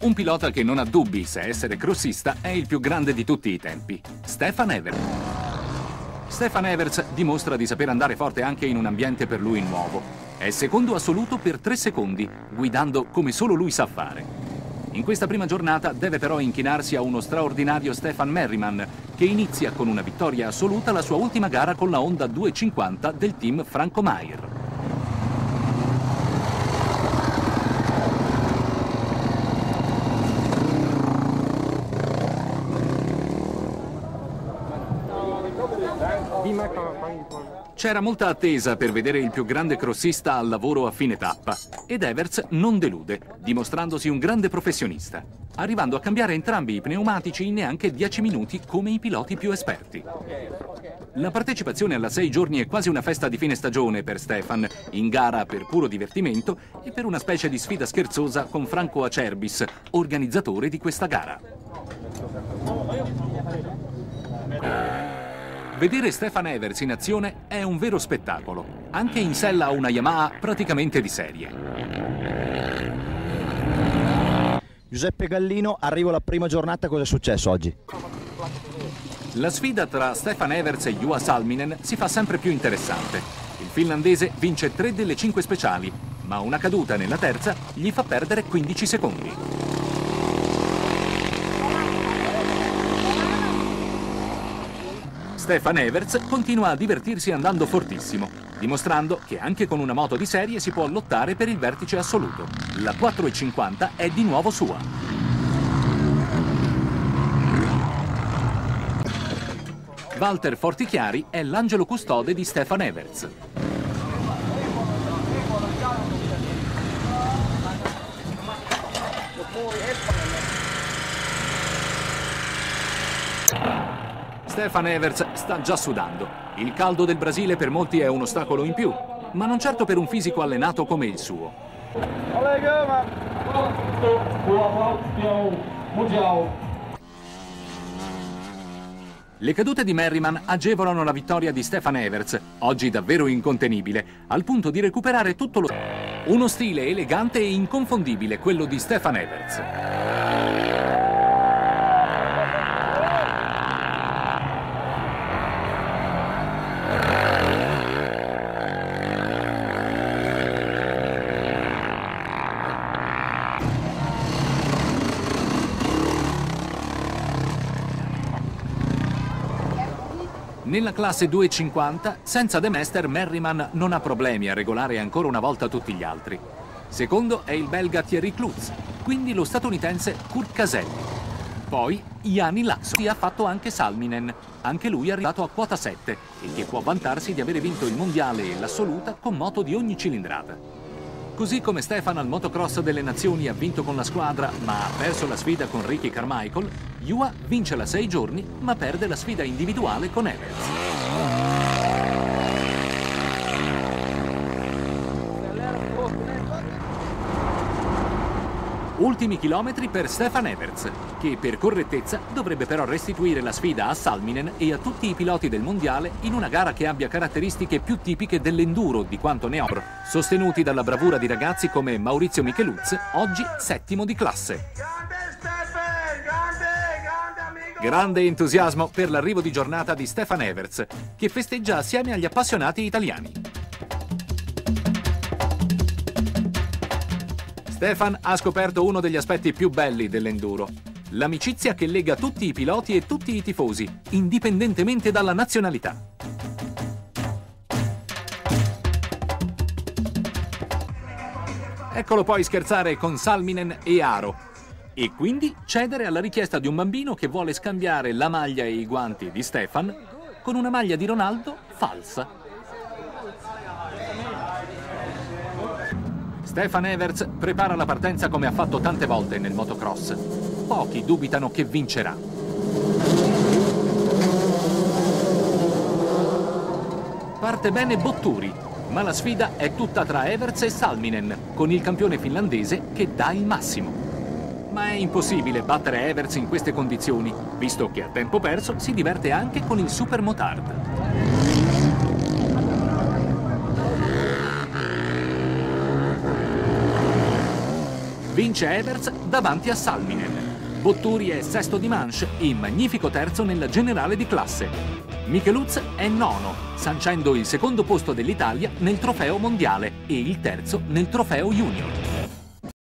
Un pilota che non ha dubbi se essere crossista è il più grande di tutti i tempi, Stefan Evers. Stefan Evers dimostra di saper andare forte anche in un ambiente per lui nuovo. È secondo assoluto per tre secondi, guidando come solo lui sa fare. In questa prima giornata deve però inchinarsi a uno straordinario Stefan Merriman, che inizia con una vittoria assoluta la sua ultima gara con la Honda 250 del team Franco Maier. C'era molta attesa per vedere il più grande crossista al lavoro a fine tappa ed Evers non delude, dimostrandosi un grande professionista, arrivando a cambiare entrambi i pneumatici in neanche 10 minuti come i piloti più esperti. La partecipazione alla 6 giorni è quasi una festa di fine stagione per Stefan, in gara per puro divertimento e per una specie di sfida scherzosa con Franco Acerbis, organizzatore di questa gara. Vedere Stefan Evers in azione è un vero spettacolo, anche in sella a una Yamaha praticamente di serie. Giuseppe Gallino, arrivo alla prima giornata, cosa è successo oggi? La sfida tra Stefan Evers e Juha Salminen si fa sempre più interessante. Il finlandese vince tre delle cinque speciali, ma una caduta nella terza gli fa perdere 15 secondi. Stefan Everts continua a divertirsi andando fortissimo, dimostrando che anche con una moto di serie si può lottare per il vertice assoluto. La 4,50 è di nuovo sua. Walter Fortichiari è l'angelo custode di Stefan Everts. Stefan Evers sta già sudando. Il caldo del Brasile per molti è un ostacolo in più, ma non certo per un fisico allenato come il suo. Le cadute di Merriman agevolano la vittoria di Stefan Evers, oggi davvero incontenibile, al punto di recuperare tutto lo... Uno stile elegante e inconfondibile, quello di Stefan Evers. Nella classe 250, senza De Mester, Merriman non ha problemi a regolare ancora una volta tutti gli altri. Secondo è il belga Thierry Klutz, quindi lo statunitense Kurt Caselli. Poi Iani Lasso ha fatto anche Salminen, anche lui arrivato a quota 7 e che può vantarsi di avere vinto il mondiale e l'assoluta con moto di ogni cilindrata. Così come Stefan al motocross delle nazioni ha vinto con la squadra ma ha perso la sfida con Ricky Carmichael, Yua vince la 6 giorni ma perde la sfida individuale con Evans. Ultimi chilometri per Stefan Everts, che per correttezza dovrebbe però restituire la sfida a Salminen e a tutti i piloti del mondiale in una gara che abbia caratteristiche più tipiche dell'enduro di quanto ne ho, sostenuti dalla bravura di ragazzi come Maurizio Micheluz, oggi settimo di classe. Grande entusiasmo per l'arrivo di giornata di Stefan Everts, che festeggia assieme agli appassionati italiani. Stefan ha scoperto uno degli aspetti più belli dell'enduro. L'amicizia che lega tutti i piloti e tutti i tifosi, indipendentemente dalla nazionalità. Eccolo poi scherzare con Salminen e Aro. E quindi cedere alla richiesta di un bambino che vuole scambiare la maglia e i guanti di Stefan con una maglia di Ronaldo falsa. Stefan Everts prepara la partenza come ha fatto tante volte nel motocross. Pochi dubitano che vincerà. Parte bene Botturi, ma la sfida è tutta tra Everts e Salminen, con il campione finlandese che dà il massimo. Ma è impossibile battere Everts in queste condizioni, visto che a tempo perso si diverte anche con il super Vince Evers davanti a Salminen. Botturi è sesto di manche e magnifico terzo nella generale di classe. Micheluz è nono, sancendo il secondo posto dell'Italia nel trofeo mondiale e il terzo nel trofeo junior.